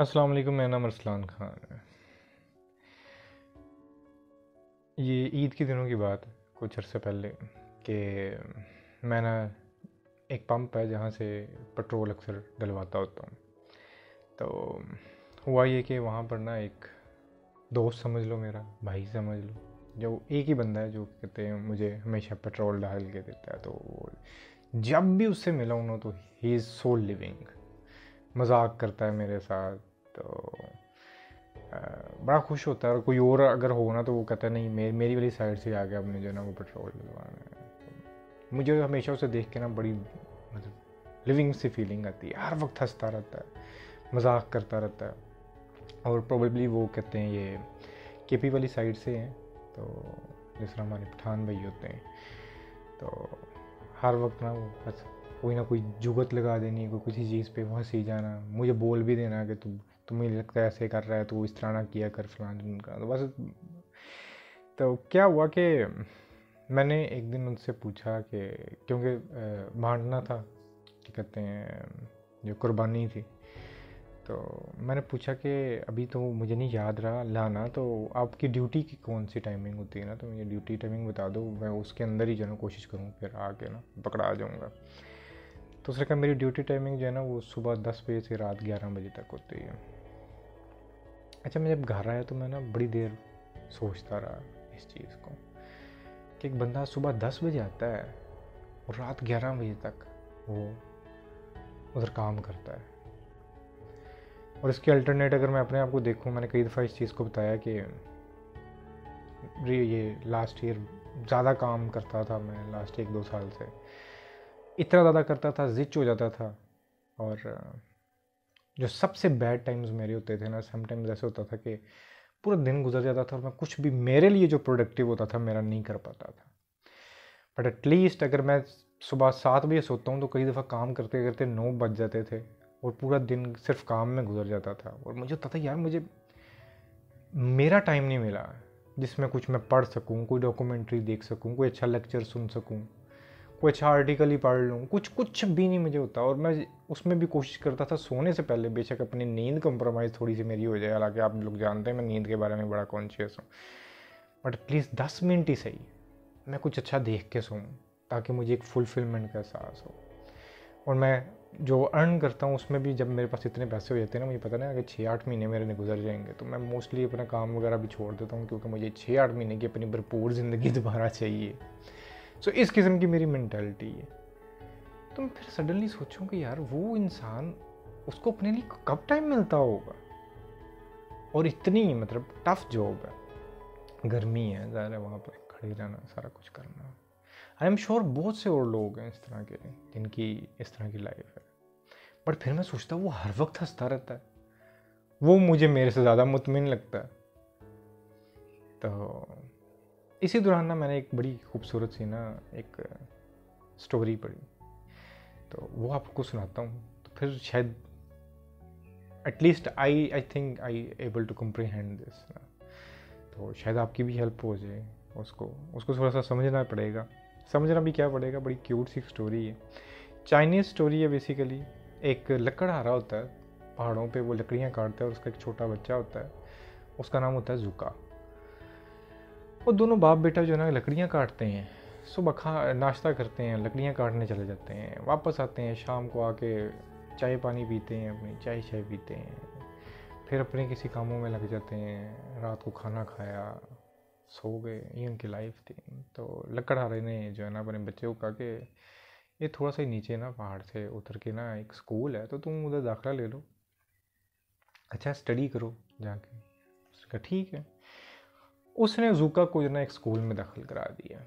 अस्सलाम वालेकुम, मेरा नाम अरसलान खान है। ये ईद के दिनों की बात है कुछ अर्से पहले कि मैं ना एक पंप है जहाँ से पेट्रोल अक्सर डलवाता होता हूँ। तो हुआ ये कि वहाँ पर ना एक दोस्त समझ लो, मेरा भाई समझ लो, जो एक ही बंदा है जो कहते हैं मुझे हमेशा पेट्रोल डाल के देता है। तो जब भी उससे मिला हूँ ना तो ही इज़ सो लिविंग मज़ाक करता है मेरे साथ। तो बड़ा खुश होता है। और कोई और अगर हो ना तो वो कहता है, नहीं, मेरी मेरी वाली साइड से आ गया अपने जो है ना वो पेट्रोल डलवाना है तो मुझे हमेशा उसे देख के ना बड़ी मतलब लिविंग सी फीलिंग आती है। हर वक्त हंसता रहता है, मज़ाक करता रहता है। और प्रोबेबली वो कहते हैं ये के पी वाली साइड से हैं। तो जिस तरह हमारे पठान भाई होते हैं तो हर वक्त ना वो बस कोई ना कोई जुगत लगा देनी कोई किसी चीज़ पे वहाँ सी जाना। मुझे बोल भी देना कि तुम तुम्हें लगता है ऐसे कर रहा है तो इस तरह ना किया कर फलान का। तो बस तो क्या हुआ कि मैंने एक दिन उनसे पूछा कि, क्योंकि बांटना था, क्या कहते हैं, जो कुर्बानी थी तो मैंने पूछा कि अभी तो मुझे नहीं याद रहा लाना तो आपकी ड्यूटी की कौन सी टाइमिंग होती है ना? तो मुझे ड्यूटी टाइमिंग बता दो, मैं उसके अंदर ही जो है ना कोशिश करूँ, फिर आके ना पकड़ा जाऊँगा। तो उसने कहा, मेरी ड्यूटी टाइमिंग जो है ना वो सुबह दस बजे से रात ग्यारह बजे तक होती है। अच्छा मैं जब घर आया तो मैं ना बड़ी देर सोचता रहा इस चीज़ को कि एक बंदा सुबह दस बजे आता है और रात ग्यारह बजे तक वो उधर काम करता है। और इसके अल्टरनेट अगर मैं अपने आप को देखूँ, मैंने कई दफ़ा इस चीज़ को बताया कि ये लास्ट ईयर ज़्यादा काम करता था मैं लास्ट एक दो साल से। इतना ज़्यादा करता था, जिच हो जाता था और जो सबसे बैड टाइम्स मेरे होते थे ना समटाइम्स ऐसे होता था कि पूरा दिन गुजर जाता था और मैं कुछ भी मेरे लिए जो प्रोडक्टिव होता था, मेरा नहीं कर पाता था। बट एटलीस्ट अगर मैं सुबह सात बजे सोता हूँ तो कई दफ़ा काम करते करते नौ बज जाते थे और पूरा दिन सिर्फ़ काम में गुजर जाता था। और मुझे होता था, यार, मुझे मेरा टाइम नहीं मिला, जिसमें कुछ मैं पढ़ सकूँ, कोई डॉक्यूमेंट्री देख सकूँ, कोई अच्छा लेक्चर सुन सकूँ। अच्छा आर्टिकल ही पढ़ लूँ। कुछ कुछ भी नहीं मुझे होता। और मैं उसमें भी कोशिश करता था सोने से पहले बेशक अपनी नींद कंप्रोमाइज़ थोड़ी सी मेरी हो जाए। हालाँकि आप लोग जानते हैं मैं नींद के बारे में बड़ा कॉन्शियस हूँ। बट प्लीज़ दस मिनट ही सही। मैं कुछ अच्छा देख के सोऊँ, ताकि मुझे एक फुलफिलमेंट का एहसास हो। और मैं जो अर्न करता हूँ, उसमें भी जब मेरे पास इतने पैसे हो जाते हैं ना, मुझे पता नहीं अगर छः आठ महीने मेरे गुजर जाएँगे। तो मैं मोस्टली अपना काम वगैरह भी छोड़ देता हूँ, क्योंकि मुझे छः आठ महीने की अपनी भरपूर ज़िंदगी दोबारा चाहिए। सो so, इस किस्म की मेरी मैंटेलिटी है। तो मैं फिर सडनली सोचूँ कि यार वो इंसान उसको अपने लिए कब टाइम मिलता होगा? और इतनी मतलब टफ जॉब है। गर्मी है ज़्यादा वहाँ पर खड़े रहना सारा कुछ करना। आई एम श्योर बहुत से और लोग हैं इस तरह के जिनकी इस तरह की लाइफ है। बट फिर मैं सोचता हूँ वो हर वक्त हंसता रहता है। वो मुझे मेरे से ज़्यादा मुतमिन लगता है। तो इसी दौरान ना मैंने एक बड़ी खूबसूरत सी ना एक स्टोरी पढ़ी। तो वो आपको सुनाता हूँ। तो फिर शायद at least I I think I able to comprehend this ना। तो शायद आपकी भी हेल्प हो जाए उसको। उसको थोड़ा सा समझना पड़ेगा। समझना भी क्या पड़ेगा? बड़ी क्यूट सी स्टोरी है। चाइनीज़ स्टोरी है बेसिकली एक लकड़हारा होता है, पहाड़ों पे वो लकड़ियाँ काटता है और उसका एक छोटा बच्चा होता है। उसका नाम होता है जुका वो दोनों बाप बेटा जो है ना, लकड़ियाँ काटते हैं। सुबह खा, नाश्ता करते हैं, लकड़ियाँ काटने चले जाते हैं। वापस आते हैं, शाम को आके चाय पानी पीते हैं, अपनी चाय चाय पीते हैं। फिर अपने किसी कामों में लग जाते हैं। रात को खाना खाया, सो गए, ये उनकी लाइफ थी। तो लकड़हारे ने जो है ना, अपने बच्चे को कहा कि ये थोड़ा सा नीचे ना, पहाड़ से उतर के ना, एक स्कूल है तो तुम उधर दाखिला ले लो। अच्छा स्टडी करो जाके। उसका ठीक है। उसने जूका को जो ना एक स्कूल में दाखिल करा दिया।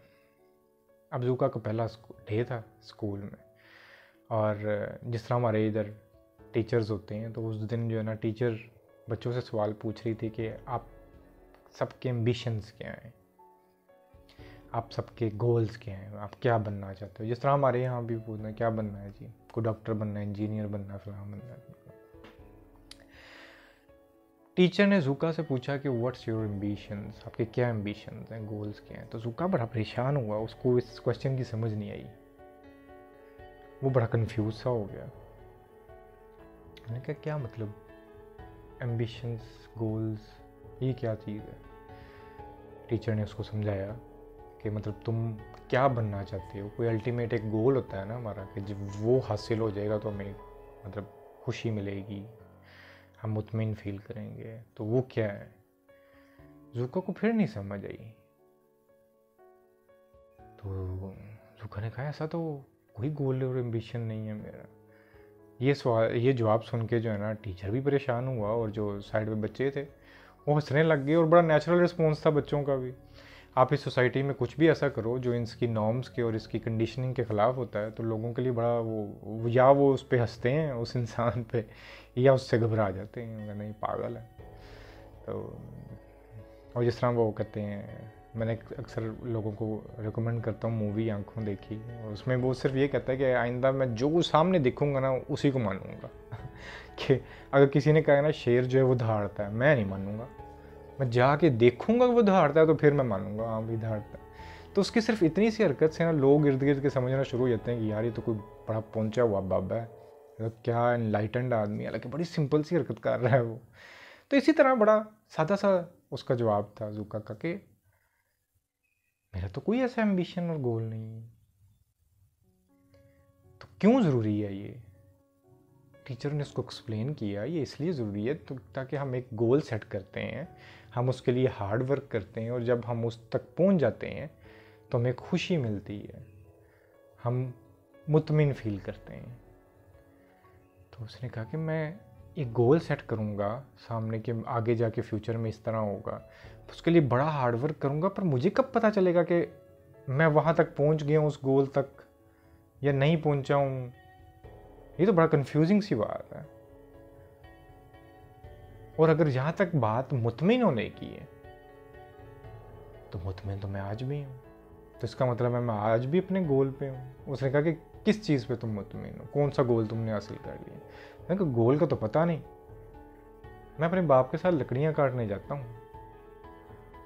अब जूका का पहला डे था स्कूल में। और जिस तरह हमारे इधर टीचर्स होते हैं तो उस दिन जो है ना टीचर बच्चों से सवाल पूछ रही थी कि आप सबके एम्बिशंस क्या हैं? आप सबके गोल्स क्या हैं? आप क्या बनना चाहते हो? जिस तरह हमारे यहाँ भी पूछना, क्या बनना है जी? कोई डॉक्टर बनना है इंजीनियर बनना है फलाम बनना है। टीचर ने जूका से पूछा कि व्हाट्स योर एम्बिशंस आपके क्या एम्बिशंस हैं? गोल्स क्या हैं? तो जूका बड़ा परेशान हुआ। उसको इस क्वेश्चन की समझ नहीं आई। वो बड़ा कंफ्यूज सा हो गया। मैंने कहा, क्या मतलब? एम्बिशंस गोल्स ये क्या चीज़ है? टीचर ने उसको समझाया कि मतलब तुम क्या बनना चाहते हो? कोई अल्टीमेट एक गोल होता है ना हमारा कि जब वो हासिल हो जाएगा तो हमें मतलब खुशी मिलेगी हम मुतमिन फील करेंगे तो वो क्या है? जुका को फिर नहीं समझ आई। तो जुका ने कहा, ऐसा तो कोई गोल और एम्बिशन नहीं है मेरा। ये सवाल, ये जवाब सुन के जो है ना टीचर भी परेशान हुआ और जो साइड में बच्चे थे, वो हंसने लग गए और बड़ा नेचुरल रिस्पॉन्स था बच्चों का भी। आप इस सोसाइटी में कुछ भी ऐसा करो जो इसकी नॉर्म्स के और इसकी कंडीशनिंग के ख़िलाफ़ होता है तो लोगों के लिए बड़ा वो या वो उस पर हँसते हैं, उस इंसान पे, या उससे घबरा जाते हैं नहीं, पागल है। तो और जिस तरह वो कहते हैं, मैंने अक्सर लोगों को रिकमेंड करता हूँ मूवी आँखों देखी, और उसमें वो सिर्फ़ ये कहता है कि आइंदा मैं जो सामने देखूँगा ना, उसी को मानूँगा। कि अगर किसी ने कहा ना, शेर जो है वो धाड़ता है, मैं नहीं मानूँगा। मैं जाके देखूँगा वो धाड़ता है तो फिर मैं मानूँगा हाँ भी धाड़ता है। तो उसकी सिर्फ़ इतनी सी हरकत से ना लोग इर्द गिर्द के समझना शुरू हो जाते हैं कि यार ये तो कोई बड़ा पहुँचा हुआ बाबा है। तो क्या इनलाइटेंड आदमी हालाँकि बड़ी सिंपल सी हरकत कर रहा है वो। तो इसी तरह बड़ा सादा सा उसका जवाब था जूका का कि, मेरा तो कोई ऐसा एम्बिशन और गोल नहीं है। तो क्यों ज़रूरी है ये? टीचर ने उसको एक्सप्लेन किया, ये इसलिए ज़रूरी है तो ताकि हम एक गोल सेट करते हैं हम उसके लिए हार्ड वर्क करते हैं और जब हम उस तक पहुँच जाते हैं तो हमें खुशी मिलती है। हम मुतमिन फील करते हैं। तो उसने कहा कि मैं एक गोल सेट करूँगा सामने के, आगे जाके फ्यूचर में इस तरह होगा। उसके लिए बड़ा हार्ड वर्क करूँगा, पर मुझे कब पता चलेगा कि मैं वहाँ तक पहुँच गया हूँ, उस गोल तक, या नहीं पहुँचा हूँ? ये तो बड़ा कंफ्यूजिंग सी बात है। और अगर यहाँ तक बात मुतमिन होने की है तो मुतमिन तो मैं आज भी हूँ। तो इसका मतलब है मैं आज भी अपने गोल पे हूँ। उसने कहा कि किस चीज़ पे तुम मुतमिन हो? कौन सा गोल तुमने हासिल कर लिया? मैं कहा, गोल का तो पता नहीं। मैं अपने बाप के साथ लकड़ियाँ काटने जाता हूँ।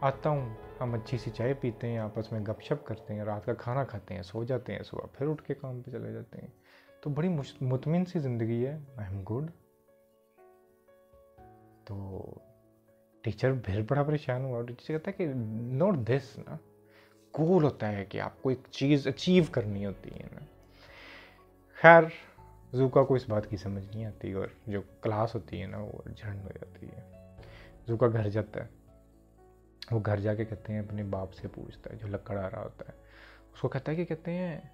आता हूँ, हम अच्छी सी चाय पीते हैं, आपस में गपशप करते हैं, रात का खाना खाते हैं, सो जाते हैं, सुबह फिर उठ के काम पे चले जाते हैं। तो बड़ी मुतमिन सी ज़िंदगी है। I am good. तो टीचर फिर बड़ा परेशान हुआ टीचर कहता है कि नॉट दिस ना। गोल होता है कि आपको एक चीज़ अचीव करनी होती है ना। खैर, जूका को इस बात की समझ नहीं आती और जो क्लास होती है ना, वो झंड हो जाती है। जूका घर जाता है। वो घर जाके कहते हैं, अपने बाप से पूछता है, जो लकड़ आ रहा होता है। उसको कहता है कि कहते हैं,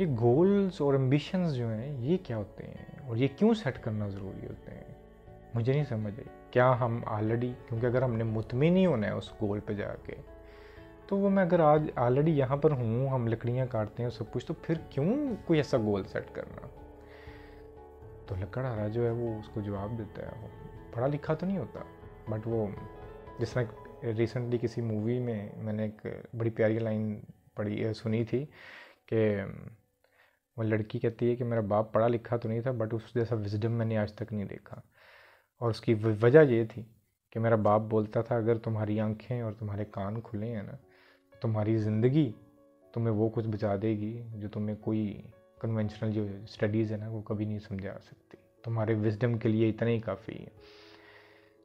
ये गोल्स और एम्बिशंस जो हैं, ये क्या होते हैं? और ये क्यों सेट करना ज़रूरी होते हैं? मुझे नहीं समझ आई। क्या हम ऑलरेडी क्योंकि अगर हमने मुतमिन ही होना है उस गोल पे जाके तो वो मैं अगर आज ऑलरेडी यहाँ पर हूँ, हम लकड़ियाँ काटते हैं सब कुछ तो फिर क्यों कोई ऐसा गोल सेट करना? तो लकड़ा जो है वो उसको जवाब देता है। वो पढ़ा लिखा तो नहीं होता बट वो जिस तरह रिसेंटली किसी मूवी में मैंने एक बड़ी प्यारी लाइन पढ़ी सुनी थी कि, वो लड़की कहती है कि मेरा बाप पढ़ा लिखा तो नहीं था बट उस जैसा विजडम मैंने आज तक नहीं देखा। और उसकी वजह ये थी कि मेरा बाप बोलता था, अगर तुम्हारी आँखें और तुम्हारे कान खुले हैं ना तुम्हारी ज़िंदगी तुम्हें वो कुछ बचा देगी जो तुम्हें कोई कन्वेंशनल जो स्टडीज़ है ना, वो कभी नहीं समझा सकती। तुम्हारे विजडम के लिए इतना ही काफ़ी है।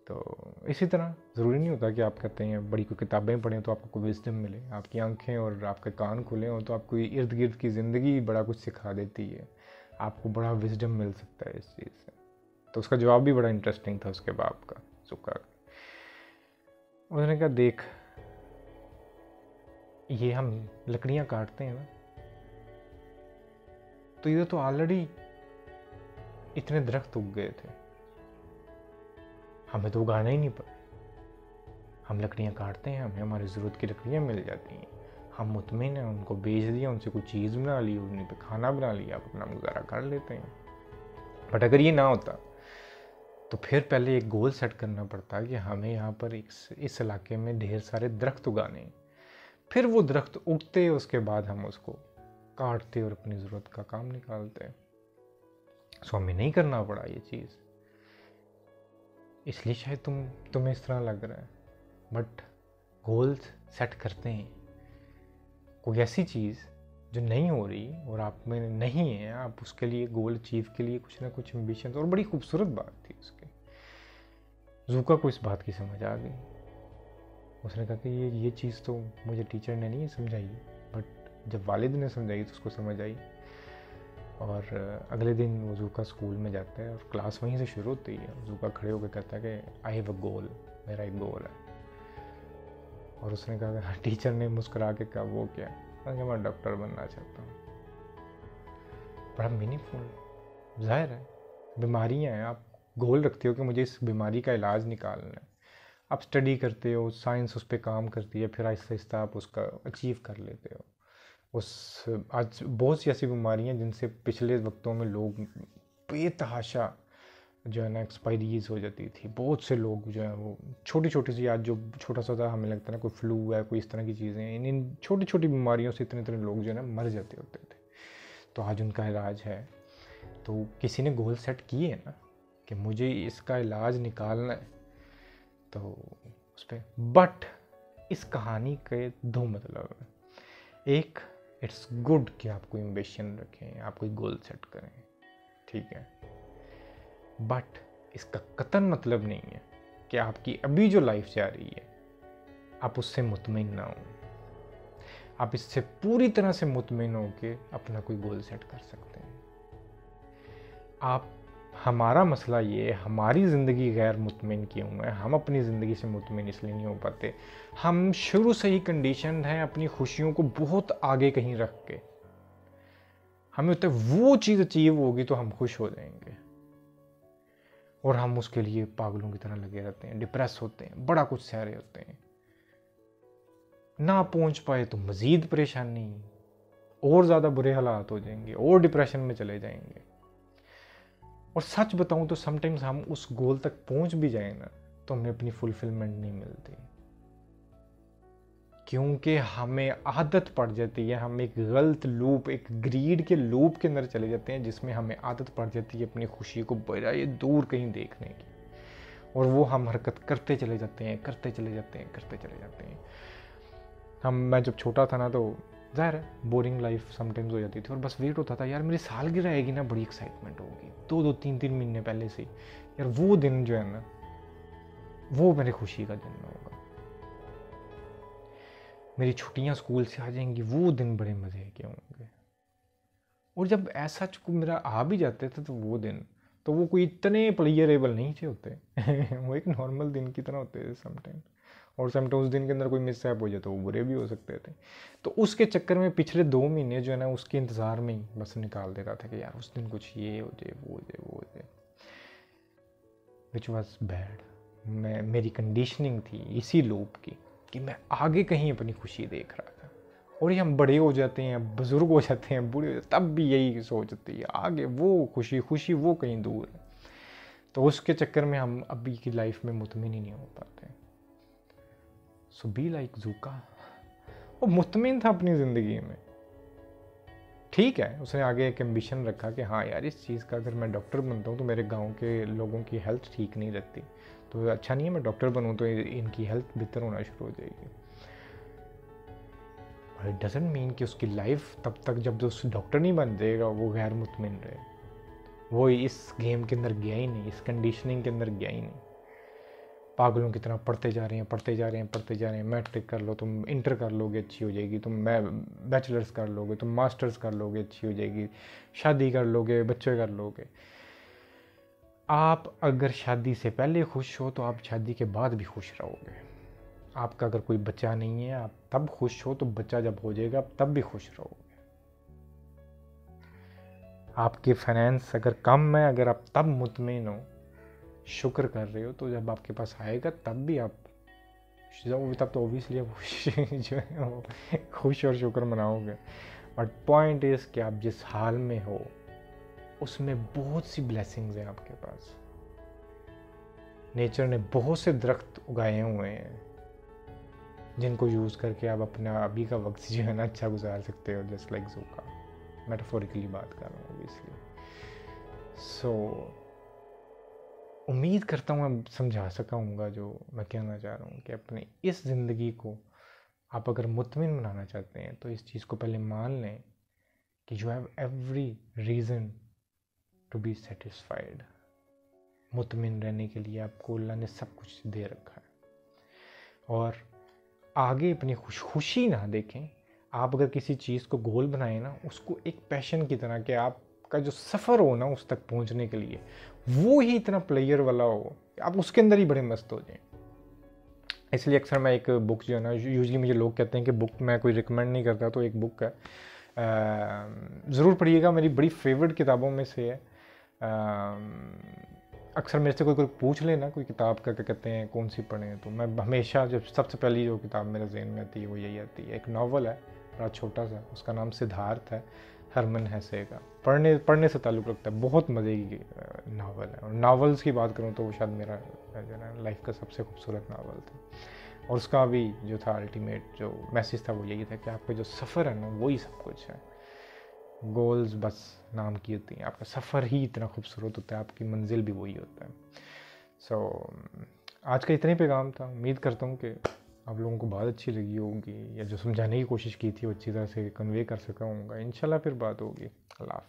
तो इसी तरह ज़रूरी नहीं होता कि आप कहते हैं, बड़ी कोई किताबें पढ़ें तो आपको कोई विजडम मिले। आपकी आँखें और आपके कान खुले हो तो आपको इर्द गिर्द की ज़िंदगी बड़ा कुछ सिखा देती है। आपको बड़ा विजडम मिल सकता है इस चीज़ से। तो उसका जवाब भी बड़ा इंटरेस्टिंग था उसके बाप का सुखा का। उसने कहा, देख, ये हम लकड़ियाँ काटते हैं ना तो ये तो ऑलरेडी इतने दरख्त उग गए थे। हमें तो उगाना ही नहीं पड़े। हम लकड़ियाँ काटते हैं, हमें हमारी ज़रूरत की लकड़ियाँ मिल जाती हैं। हम मुतमिन हैं, उनको बेच दिया, उनसे कोई चीज़ बना ली, उन्हीं पे खाना बना लिया, आप अपना गुजारा कर लेते हैं। बट अगर ये ना होता तो फिर पहले एक गोल सेट करना पड़ता है कि हमें यहाँ पर इस इस इलाके में ढेर सारे दरख्त उगाने फिर वो दरख्त उगते, उसके बाद हम उसको काटते और अपनी ज़रूरत का काम निकालते सो हमें नहीं करना पड़ा ये चीज़। इसलिए शायद तुम, तुम्हें इस तरह लग रहा है। बट गोल्स सेट करते हैं। कोई ऐसी चीज़ जो नहीं हो रही और आप में नहीं है, आप उसके लिए गोल अचीव के लिए कुछ ना कुछ एम्बिशन और बड़ी खूबसूरत बात थी उसके। जूका को इस बात की समझ आ गई। उसने कहा कि ये ये चीज़ तो मुझे टीचर ने नहीं समझाई बट जब वालिद ने समझाई तो उसको समझ आई। और अगले दिन वो जूका स्कूल में जाता है और क्लास वहीं से शुरू होती है। जूका खड़े होकर कहता है कि आई हैव अ गोल मेरा एक गोल है। और उसने कहा टीचर ने मुस्करा के कहा, वो क्या? मैंने मैं डॉक्टर बनना चाहता हूँ। बड़ा मीनिंगफुल ज़ाहिर है, बीमारियाँ हैं, आप गोल रखते हो कि मुझे इस बीमारी का इलाज निकालना है। आप स्टडी करते हो साइंस उस पर काम करती है, फिर आहिस्ता आहिस्ता आप उसका अचीव कर लेते हो। उस, आज बहुत सी ऐसी बीमारियाँ जिनसे पिछले वक्तों में लोग बेतहाशा जो है ना एक्सपायरीज हो जाती थी। बहुत से लोग जो है वो छोटी छोटी सी, आज जो छोटा सा था, हमें लगता है ना कोई फ्लू है कोई इस तरह की चीज़ें, इन इन छोटी छोटी बीमारियों से इतने इतने लोग जो है ना मर जाते होते थे। तो आज उनका इलाज है। तो किसी ने गोल सेट किए ना कि मुझे इसका इलाज निकालना है तो उस पर बट इस कहानी के दो मतलब है। एक इट्स गुड कि आप कोई एम्बिशन रखें, आप कोई गोल सेट करें, ठीक है? बट इसका कतन मतलब नहीं है कि आपकी अभी जो लाइफ जा रही है, आप उससे मुतमिन ना हो। आप इससे पूरी तरह से मुतमिन हो के अपना कोई गोल सेट कर सकते हैं। आप, हमारा मसला ये हमारी ज़िंदगी गैर मुतमिन क्यों है? हम अपनी ज़िंदगी से मुतमिन इसलिए नहीं हो पाते। हम शुरू से ही कंडीशन हैं अपनी खुशियों को बहुत आगे कहीं रख के। हमें होता है वो चीज़ अचीव होगी तो हम खुश हो जाएँगे। और हम उसके लिए पागलों की तरह लगे रहते हैं डिप्रेस होते हैं, बड़ा कुछ सह रहे होते हैं। ना पहुँच पाए तो मज़ीद परेशानी, और ज़्यादा बुरे हालात हो जाएँगे, और डिप्रेशन में चले जाएँगे। और सच बताऊँ तो समटाइम्स हम उस गोल तक पहुँच भी जाए ना तो हमें अपनी फुलफिलमेंट नहीं मिलती। क्योंकि हमें आदत पड़ जाती है, हम एक गलत लूप, एक ग्रीड के लूप के अंदर चले जाते हैं, जिसमें हमें आदत पड़ जाती है अपनी खुशी को बजाय दूर कहीं देखने की। और वो हम हरकत करते चले जाते हैं, करते चले जाते हैं, करते चले जाते हैं। हम, मैं जब छोटा था ना तो ज़ाहिर है बोरिंग लाइफ समटाइम्स हो जाती थी और बस वेट होता था, यार, मेरी सालगिरह आएगी ना, बड़ी एक्साइटमेंट होगी। दो दो तीन तीन महीने पहले से यार, वो दिन जो है ना, वो मेरी खुशी का दिन होगा। मेरी छुट्टियाँ स्कूल से आ जाएँगी, वो दिन बड़े मज़े के होंगे। और जब ऐसा मेरा आ भी जाते थे तो वो दिन तो वो कोई इतने प्लेयरेबल नहीं थे होते। वो एक नॉर्मल दिन की तरह होते थे समटाइम और समटाइम उस दिन के अंदर कोई मिस हो जाए तो वो बुरे भी हो सकते थे। तो उसके चक्कर में पिछले दो महीने जो है ना, उसके इंतज़ार में ही बस निकाल देता था कि यार, उस दिन कुछ ये हो जाए, वो हो जाए, वो हो जाए। विच वॉज़ बैड मैं, मेरी कंडीशनिंग थी इसी लूप की। कि मैं आगे कहीं अपनी खुशी देख रहा था। और ये हम बड़े हो जाते हैं, बुज़ुर्ग हो जाते हैं, बूढ़े हो जाते तब भी यही सोचती है, आगे वो खुशी खुशी वो कहीं दूर है। तो उसके चक्कर में हम अभी की लाइफ में मुतमिन ही नहीं हो पाते। सो बी लाइक जूका वो मुतमिन था अपनी ज़िंदगी में। ठीक है, उसने आगे एक एम्बिशन रखा कि हाँ यार, इस चीज़ का अगर मैं डॉक्टर बनता हूँ तो मेरे गाँव के लोगों की हेल्थ ठीक नहीं रहती। तो अच्छा नहीं है, मैं डॉक्टर बनूँ तो इनकी हेल्थ बेहतर होना शुरू हो जाएगी। और इट डजेंट मीन कि उसकी लाइफ तब तक जब उस डॉक्टर नहीं बन जाएगा, वो गैर मुतमिन रहे। वो इस गेम के अंदर गया ही नहीं, इस कंडीशनिंग के अंदर गया ही नहीं। पागलों की तरह पढ़ते जा रहे हैं, पढ़ते जा रहे हैं, पढ़ते जा रहे हैं मैट्रिक कर लो, तुम इंटर कर लोगे, अच्छी हो जाएगी। तुम मैं बैचलर्स कर लोगे, तुम मास्टर्स कर लोगे, अच्छी हो जाएगी। शादी कर लोगे, बच्चे कर लोगे। आप अगर शादी से पहले खुश हो तो आप शादी के बाद भी खुश रहोगे। आपका अगर कोई बच्चा नहीं है, आप तब खुश हो तो बच्चा जब हो जाएगा, आप तब भी खुश रहोगे। आपके फाइनेंस अगर कम है, अगर आप तब मुतमिन हो, शुक्र कर रहे हो तो जब आपके पास आएगा, तब भी आप तब तो ओबियसली आप खुश जो है वो खुश और शुक्र मनाओगे। बट पॉइंट इज़ कि आप जिस हाल में हो उसमें बहुत सी ब्लेसिंग्स हैं आपके पास। नेचर ने बहुत से दरख्त उगाए हुए हैं जिनको यूज़ करके आप अपना अभी का वक्त जो है ना अच्छा गुजार सकते हो जस्ट लाइक जू का मेटाफोरिकली बात कर रहा हूँ ओबियसली सो so, उम्मीद करता हूँ मैं समझा सका हूँगा जो मैं कहना चाह रहा हूँ कि अपने इस ज़िंदगी को आप अगर मुतमिन बनाना चाहते हैं तो इस चीज़ को पहले मान लें कि you have every reason to be satisfied मुतमिन रहने के लिए आपको अल्लाह ने सब कुछ दे रखा है। और आगे अपनी खुश, खुशी ना देखें। आप अगर किसी चीज़ को गोल बनाए ना, उसको एक पैशन की तरह कि आपका जो सफ़र हो ना, उस तक पहुँचने के लिए, वो ही इतना प्लेयर वाला हो, आप उसके अंदर ही बड़े मस्त हो जाएँ। इसलिए अक्सर मैं एक बुक जो है ना यूजली मुझे लोग कहते हैं कि बुक मैं कोई रिकमेंड नहीं करता तो एक बुक है। ज़रूर पढ़िएगा, मेरी बड़ी फेवरेट किताबों में से है। अक्सर मेरे से कोई कोई पूछ लेना कोई किताब का क्या कहते हैं, कौन सी पढ़ें तो मैं हमेशा जब सबसे पहली जो किताब मेरे जहन में आती है, वो यही आती है। एक नावल है, बड़ा छोटा सा, उसका नाम सिद्धार्थ है, हरमन हैसे का। पढ़ने पढ़ने से ताल्लुक़ रखता है, बहुत मज़े की नावल है। और नावल्स की बात करूँ तो वो शायद मेरा जो है लाइफ का सबसे खूबसूरत नावल था। और उसका भी जो था, अल्टीमेट जो मैसेज था, वो यही था कि आपका जो सफ़र है ना, वही सब कुछ है। गोल्स बस नाम की होती हैं। आपका सफ़र ही इतना खूबसूरत होता है आपकी मंजिल भी वही होता है। सो so, आज का इतना ही पैगाम था। उम्मीद करता हूँ कि आप लोगों को बहुत अच्छी लगी होगी या जो समझाने की कोशिश की थी वो अच्छी तरह से कन्वे कर सका हूँ इन फिर बात होगी। अल्लाह